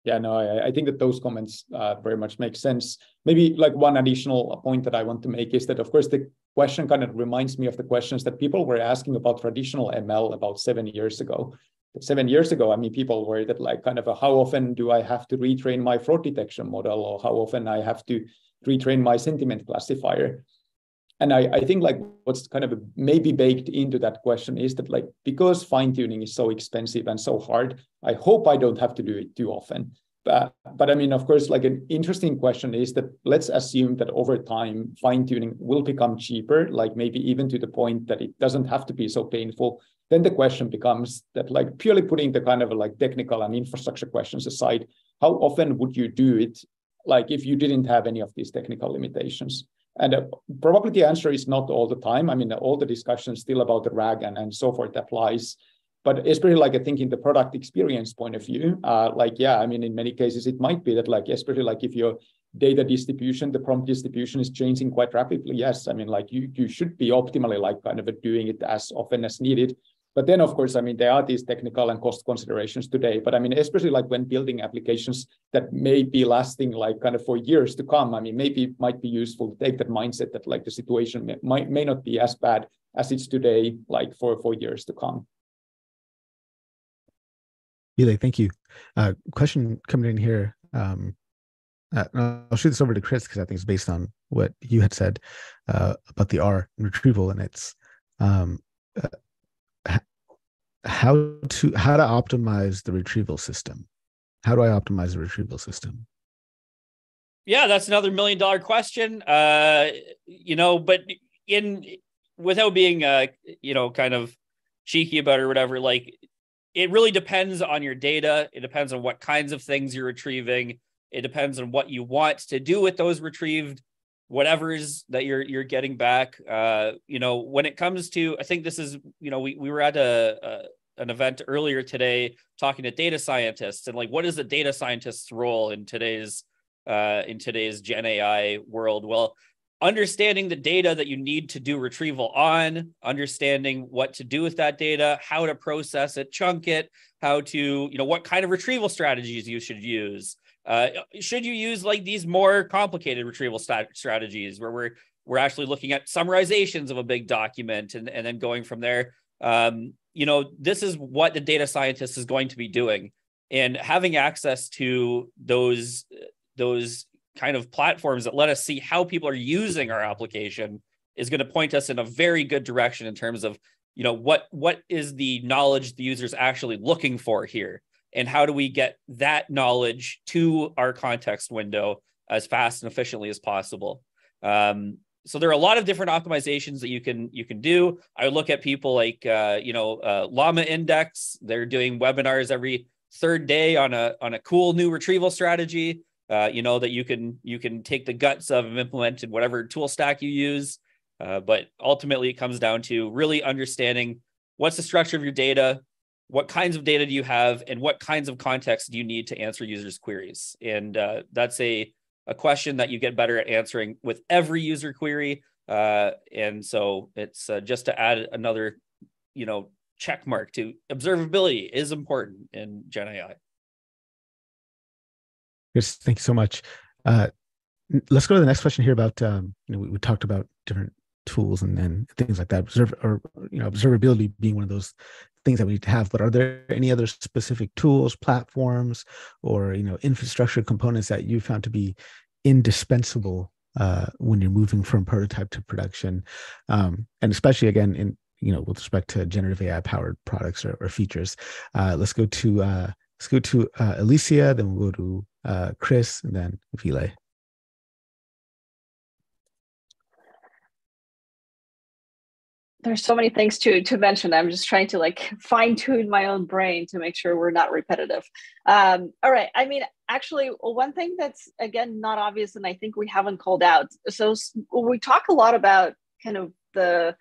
Yeah, no, I, I think that those comments uh, very much make sense. Maybe like one additional point that I want to make is that, of course, the question kind of reminds me of the questions that people were asking about traditional ML about seven years ago. Seven years ago, I mean, people were that like kind of a, how often do I have to retrain my fraud detection model, or how often I have to retrain my sentiment classifier? and I, I think like what's kind of maybe baked into that question is that like because fine tuning is so expensive and so hard, I hope I don't have to do it too often. But, but I mean, of course, like an interesting question is that let's assume that over time fine tuning will become cheaper, like maybe even to the point that it doesn't have to be so painful. Then the question becomes that like purely putting the kind of like technical and infrastructure questions aside, how often would you do it? Like if you didn't have any of these technical limitations. And uh, probably the answer is not all the time. I mean, all the discussion still about the RAG and, and so forth applies. But especially like I think in the product experience point of view, uh, like, yeah, I mean, in many cases, it might be that like, especially like if your data distribution, the prompt distribution is changing quite rapidly. Yes, I mean, like you, you should be optimally like kind of doing it as often as needed. But then, of course, I mean, there are these technical and cost considerations today. But I mean, especially like when building applications that may be lasting like kind of for years to come, I mean, maybe it might be useful to take that mindset that like the situation may, might may not be as bad as it's today, like for for years to come. Ville, thank you. Uh, question coming in here. Um, uh, I'll shoot this over to Chris because I think it's based on what you had said uh, about the R and retrieval, and it's um, uh, how to how to optimize the retrieval system. How do i optimize the retrieval system? Yeah that's another million dollar question. Uh you know but in without being uh you know kind of cheeky about it or whatever like it really depends on your data. It depends on what kinds of things you're retrieving. It depends on what you want to do with those retrieved whatever's that you're you're getting back. Uh you know when it comes to i think this is you know we, we were at a, a an event earlier today talking to data scientists and like what is the data scientist's role in today's uh in today's gen ai world well understanding the data that you need to do retrieval on understanding what to do with that data how to process it chunk it how to you know what kind of retrieval strategies you should use uh, should you use like these more complicated retrieval stat- strategies where we're we're actually looking at summarizations of a big document and, and then going from there? Um, you know, this is what the data scientist is going to be doing, and having access to those those kind of platforms that let us see how people are using our application is going to point us in a very good direction in terms of you know what what is the knowledge the user is actually looking for here? And how do we get that knowledge to our context window as fast and efficiently as possible? Um, so there are a lot of different optimizations that you can you can do. I look at people like uh, you know uh, LlamaIndex. They're doing webinars every third day on a on a cool new retrieval strategy uh, you know that you can you can take the guts of and implement in whatever tool stack you use. Uh, but ultimately it comes down to really understanding what's the structure of your data what kinds of data do you have and what kinds of context do you need to answer users queries. And uh, that's a, a question that you get better at answering with every user query. Uh, and so it's uh, just to add another you know check mark to observability is important in gen ai yes thank you so much. Uh, let's go to the next question here about um, you know we, we talked about different tools and, and things like that observe or you know observability being one of those things that we need to have but are there any other specific tools platforms or you know infrastructure components that you found to be indispensable uh, when you're moving from prototype to production um, and especially again in you know with respect to generative ai powered products or, or features uh, let's go to uh, let's go to uh, Alessya then we'll go to uh, chris and then Ville. There's so many things to to mention. I'm just trying to like fine tune my own brain to make sure we're not repetitive. Um, all right. I mean, actually, one thing that's again not obvious, and I think we haven't called out. So we talk a lot about kind of the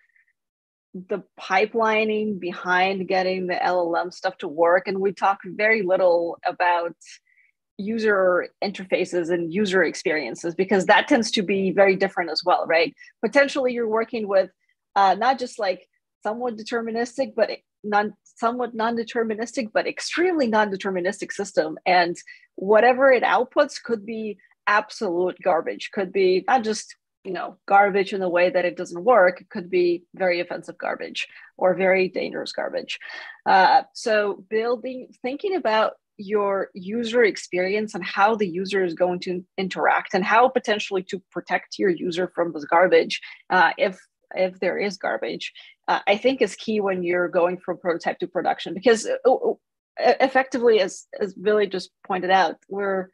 the pipelining behind getting the LLM stuff to work, and we talk very little about user interfaces and user experiences because that tends to be very different as well, right? Potentially, you're working with uh, not just like somewhat deterministic, but non somewhat non-deterministic, but extremely non-deterministic system, and whatever it outputs could be absolute garbage. Could be not just you know garbage in the way that it doesn't work. It could be very offensive garbage or very dangerous garbage. Uh, so building thinking about your user experience and how the user is going to interact and how potentially to protect your user from this garbage uh, if if there is garbage uh, i think is key when you're going from prototype to production because uh, uh, effectively as as Ville just pointed out we're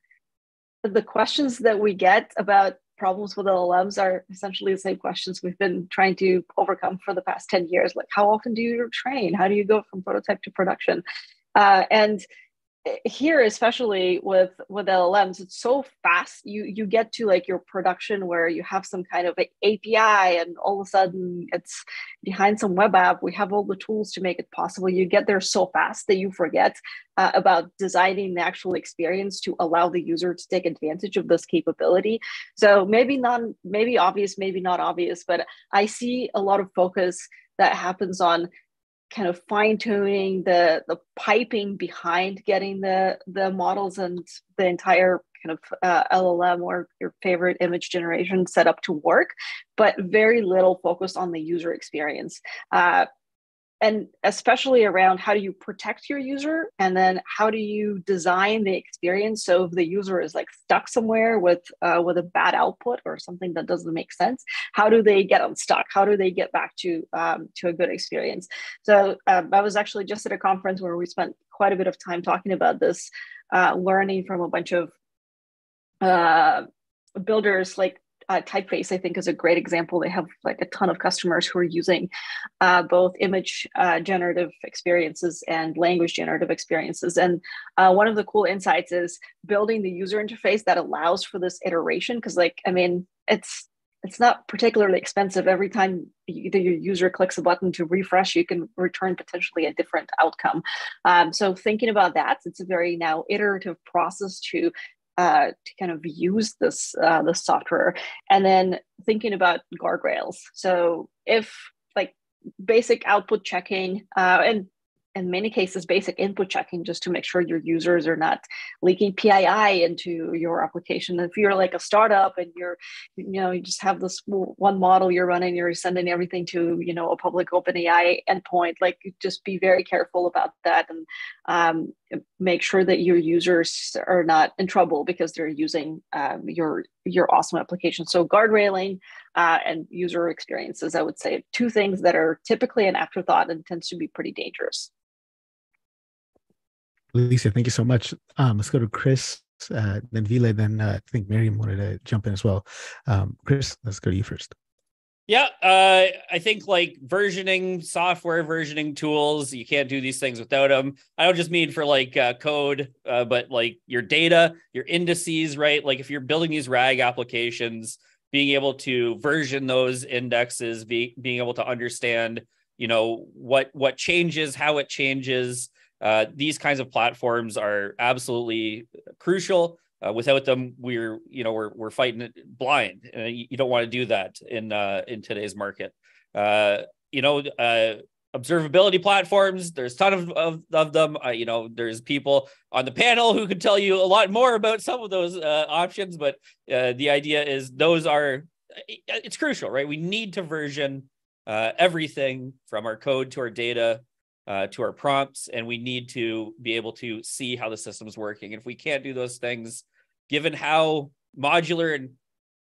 the questions that we get about problems with LLMs are essentially the same questions we've been trying to overcome for the past 10 years. Like, how often do you train? How do you go from prototype to production? Uh, and here especially with with llms it's so fast. You you get to like your production where you have some kind of api and all of a sudden it's behind some web app. We have all the tools to make it possible. You get there so fast that you forget uh, about designing the actual experience to allow the user to take advantage of this capability. So maybe not maybe obvious maybe not obvious but i see a lot of focus that happens on kind of fine tuning the the piping behind getting the the models and the entire kind of uh, LLM or your favorite image generation set up to work, but very little focus on the user experience. Uh, and especially around how do you protect your user and then how do you design the experience so if the user is like stuck somewhere with uh, with a bad output or something that doesn't make sense how do they get unstuck? How do they get back to um, to a good experience? So um, i was actually just at a conference where we spent quite a bit of time talking about this uh, learning from a bunch of uh, builders like uh, typeface i think is a great example. They have like a ton of customers who are using uh, both image uh, generative experiences and language generative experiences. And uh, one of the cool insights is building the user interface that allows for this iteration because like i mean it's it's not particularly expensive. Every time either your user clicks a button to refresh you can return potentially a different outcome. Um, so thinking about that it's a very now iterative process to uh, to kind of use this uh, this software. And then thinking about guardrails. So if like basic output checking uh, and in many cases basic input checking just to make sure your users are not leaking PII into your application. If you're like a startup and you're, you know, you just have this one model you're running, you're sending everything to, you know, a public open AI endpoint, like just be very careful about that. And um, make sure that your users are not in trouble because they're using um, your your awesome application. So guardrailing uh, and user experiences, I would say two things that are typically an afterthought and tends to be pretty dangerous. Lisa, thank you so much. Um, let's go to Chris, uh, then Ville, then uh, I think Meryem wanted to jump in as well. Um, Chris, let's go to you first. Yeah, uh, I think like versioning software, versioning tools, you can't do these things without them. I don't just mean for like uh, code, uh, but like your data, your indices, right? Like if you're building these RAG applications, being able to version those indexes, be, being able to understand, you know, what what changes, how it changes, uh, these kinds of platforms are absolutely crucial. Uh, without them, we're you know we're we're fighting blind. Uh, you, don't want to do that in uh, in today's market. Uh, you know, uh, observability platforms. There's a ton of of, of them. you know, there's people on the panel who could tell you a lot more about some of those options. But the idea is those are it's crucial, right? We need to version everything from our code to our data uh, to our prompts, and we need to be able to see how the system's working. And if we can't do those things, given how modular and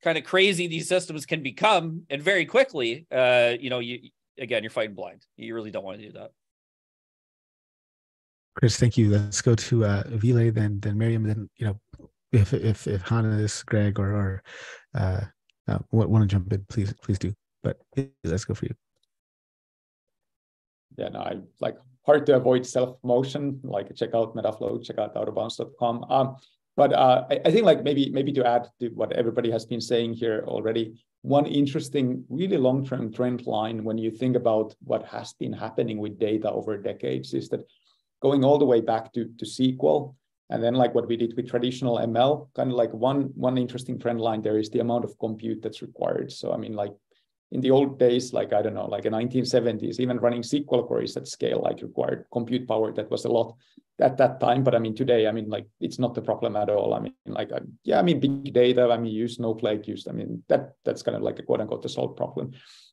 kind of crazy these systems can become, and very quickly, uh, you know, you again, you're fighting blind. You really don't want to do that. Chris, thank you. Let's go to uh, Ville, then then Meryem, then you know, if if if Hannes, Greg, or or uh, uh, want to jump in, please please do. But let's go for you yeah, no, I like hard to avoid self motion. Like check out Metaflow, check out outerbounds.com. Um, but uh, I, I, think like maybe maybe to add to what everybody has been saying here already, one interesting, really long-term trend line when you think about what has been happening with data over decades is that going all the way back to, to SQL, and then like what we did with traditional ML, kind of like one one interesting trend line there is the amount of compute that's required. So I mean, like in the old days, like I don't know, like in 1970s, even running SQL queries at scale like required compute power that was a lot at that time. But I mean, today, I mean, like it's not the problem at all. I mean, like I, yeah, I mean, big data. I mean, use Snowflake, used. I mean, that that's kind of like a quote unquote the solved problem.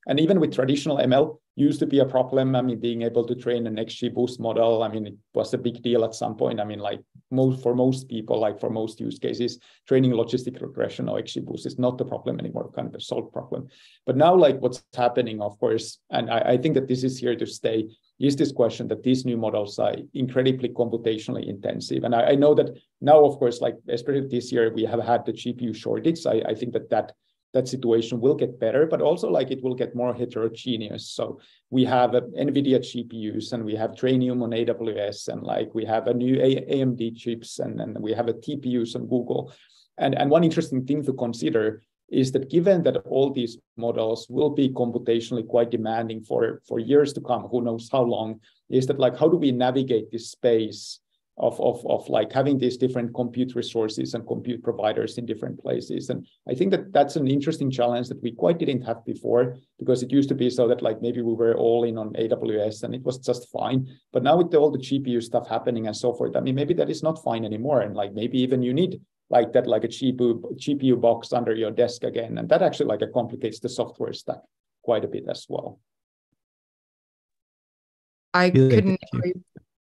And even with traditional ML, used to be a problem. I mean, being able to train an XGBoost model, I mean, it was a big deal at some point. I mean, like most for most people, like for most use cases, training logistic regression or XGBoost is not the problem anymore, kind of a solved problem. But now, like what's happening, of course, and I, I think that this is here to stay, is this question that these new models are incredibly computationally intensive. And I, I know that now, of course, like especially this year, we have had the GPU shortage. I, I think that that that situation will get better, but also like it will get more heterogeneous. So we have uh, NVIDIA GPUs and we have Trainium on AWS and like we have a new a- AMD chips and, and we have a TPUs on Google. And, and one interesting thing to consider is that given that all these models will be computationally quite demanding for, for years to come, who knows how long, is that like how do we navigate this space of, of, of like having these different compute resources and compute providers in different places. And I think that that's an interesting challenge that we quite didn't have before because it used to be so that like maybe we were all in on AWS and it was just fine. But now with all the GPU stuff happening and so forth, I mean, maybe that is not fine anymore. And like maybe even you need like that, like a GPU, GPU box under your desk again. And that actually like it complicates the software stack quite a bit as well. I couldn't agree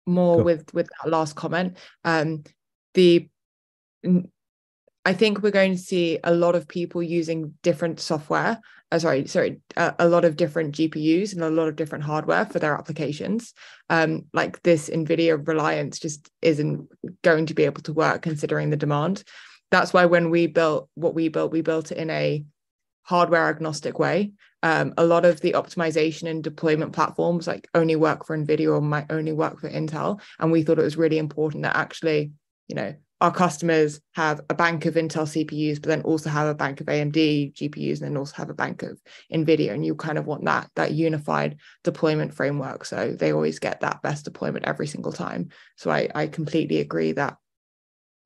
more cool. with with that last comment. Um, the I think we're going to see a lot of people using different software. Uh, sorry, sorry, uh, a lot of different GPUs and a lot of different hardware for their applications. Um, like this NVIDIA reliance just isn't going to be able to work considering the demand. That's why when we built what we built, we built it in a hardware agnostic way. Um, a lot of the optimization and deployment platforms like only work for NVIDIA or might only work for Intel. And we thought it was really important that actually, you know, our customers have a bank of Intel CPUs, but then also have a bank of AMD GPUs, and then also have a bank of NVIDIA. And you kind of want that that unified deployment framework. So they always get that best deployment every single time. So I, I completely agree that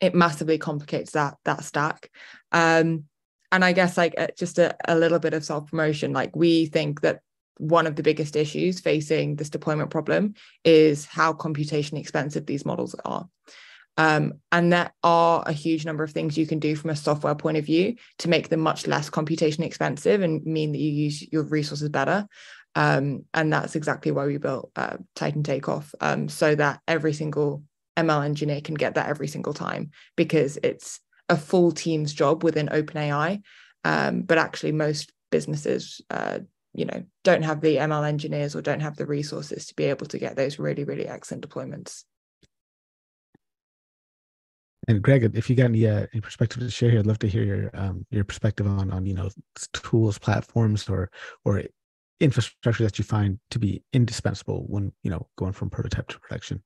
it massively complicates that that stack. Um, and I guess like uh, just a, a little bit of self promotion, like we think that one of the biggest issues facing this deployment problem is how computationally expensive these models are. Um, and there are a huge number of things you can do from a software point of view to make them much less computationally expensive and mean that you use your resources better. Um, and that's exactly why we built uh, Titan Takeoff, um, so that every single ML engineer can get that every single time because it's a full team's job within OpenAI. Um, but actually, most businesses, uh, you know, don't have the ML engineers or don't have the resources to be able to get those really, really excellent deployments. And Greg, if you got any, uh, any perspective to share here, I'd love to hear your um, your perspective on on you know tools, platforms, or or infrastructure that you find to be indispensable when you know going from prototype to production.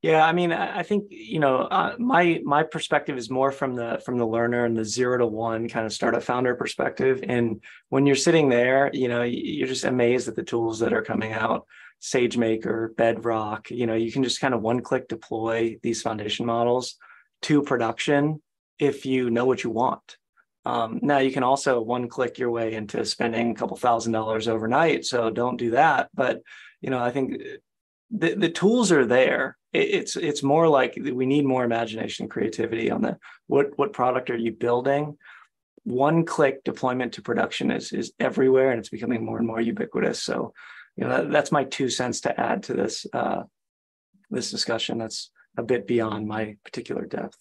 Yeah, I mean, I think you know, uh, my my perspective is more from the from the learner and the zero to one kind of startup founder perspective. And when you're sitting there, you know, you're just amazed at the tools that are coming out. SageMaker, Bedrock, you know, you can just kind of one click deploy these foundation models to production if you know what you want. Um, now you can also one click your way into spending a couple thousand dollars overnight. So don't do that. But you know, I think the, the tools are there it's it's more like we need more imagination and creativity on the what what product are you building one click deployment to production is is everywhere and it's becoming more and more ubiquitous so you know that, that's my two cents to add to this uh, this discussion. That's a bit beyond my particular depth.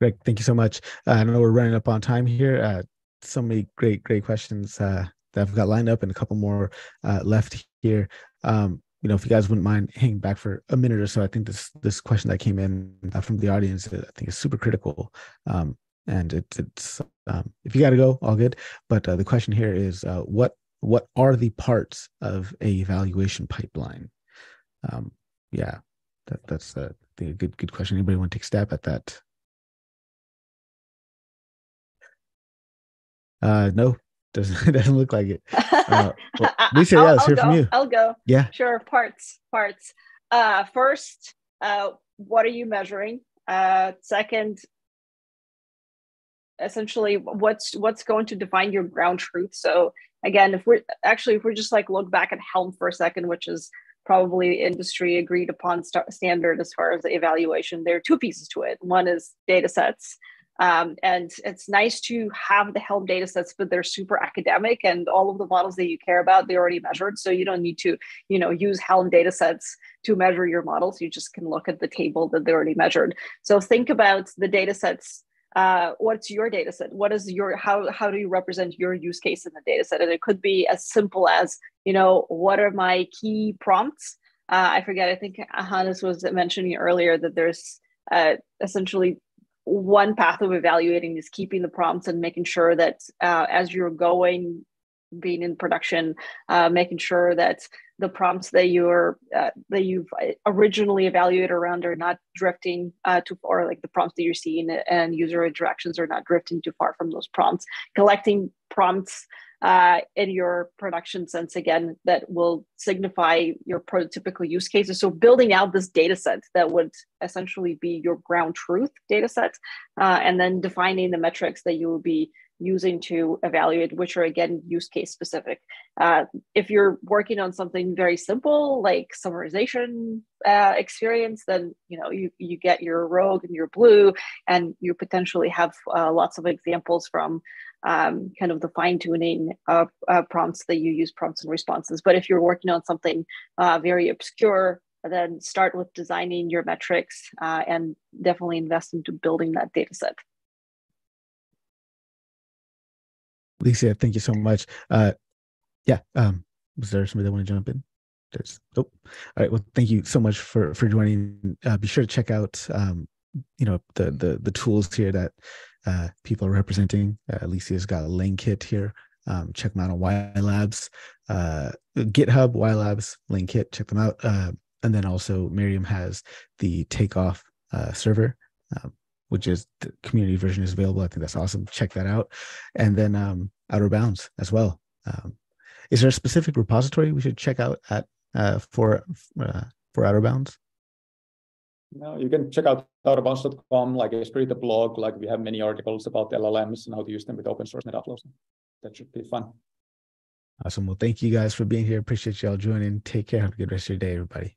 Greg thank you so much. Uh, i know we're running up on time here. Uh, so many great great questions uh, that i've got lined up and a couple more uh, left here. Um, you know, if you guys wouldn't mind hanging back for a minute or so, I think this this question that came in uh, from the audience, I think is super critical. Um, and it, it's um, if you got to go, all good. But uh, the question here is, uh, what what are the parts of a evaluation pipeline? Um, yeah, that that's uh, a good good question. Anybody want to take a stab at that? Uh, no, doesn't doesn't look like it. Uh, well, Lisa, yeah, let's I'll hear go. from you. I'll go. Yeah. Sure. Parts. Parts. Uh, first, uh, what are you measuring? Uh, second, essentially, what's what's going to define your ground truth? So again, if we're actually if we're just like look back at Helm for a second, which is probably industry agreed upon st- standard as far as the evaluation, there are two pieces to it. One is data sets. Um, and it's nice to have the Helm data sets, but they're super academic and all of the models that you care about, they're already measured. So you don't need to, you know, use Helm data sets to measure your models. You just can look at the table that they already measured. So think about the data sets. Uh, what's your data set? What is your, how, how do you represent your use case in the data set? And it could be as simple as, you know, what are my key prompts? Uh, I forget, I think Hannes was mentioning earlier that there's uh, essentially one path of evaluating is keeping the prompts and making sure that uh, as you're going being in production uh, making sure that the prompts that you're uh, that you've originally evaluated around are not drifting uh, too far like the prompts that you're seeing and user interactions are not drifting too far from those prompts collecting prompts uh, in your production sense again that will signify your prototypical use cases. So building out this data set that would essentially be your ground truth data set, uh, and then defining the metrics that you will be using to evaluate, which are again use case specific. Uh, if you're working on something very simple like summarization uh, experience, then you know you you get your ROUGE and your BLEU, and you potentially have uh, lots of examples from um, kind of the fine tuning of uh, prompts that you use prompts and responses. But if you're working on something uh, very obscure, then start with designing your metrics uh, and definitely invest into building that data set. Lisa, thank you so much. Uh, yeah, um, was there somebody that want to jump in? There's oh, all right. Well, thank you so much for for joining. Uh, be sure to check out um, you know the the the tools here that uh, people are representing. Uh, Alessya's got a Langkit here. Um, check them out on WhyLabs, uh, GitHub, WhyLabs, Langkit. Check them out. Uh, and then also Meryem has the Takeoff uh, server, um, which is the community version is available. I think that's awesome. Check that out. And then um, Outerbounds as well. Um, is there a specific repository we should check out at uh, for uh, for Outer Bounds? No, you can check out outerbounds.com, like Esprit the blog, like we have many articles about LLMs and how to use them with open source Metaflows. That should be fun. Awesome. Well, thank you guys for being here. Appreciate y'all joining. Take care. Have a good rest of your day, everybody.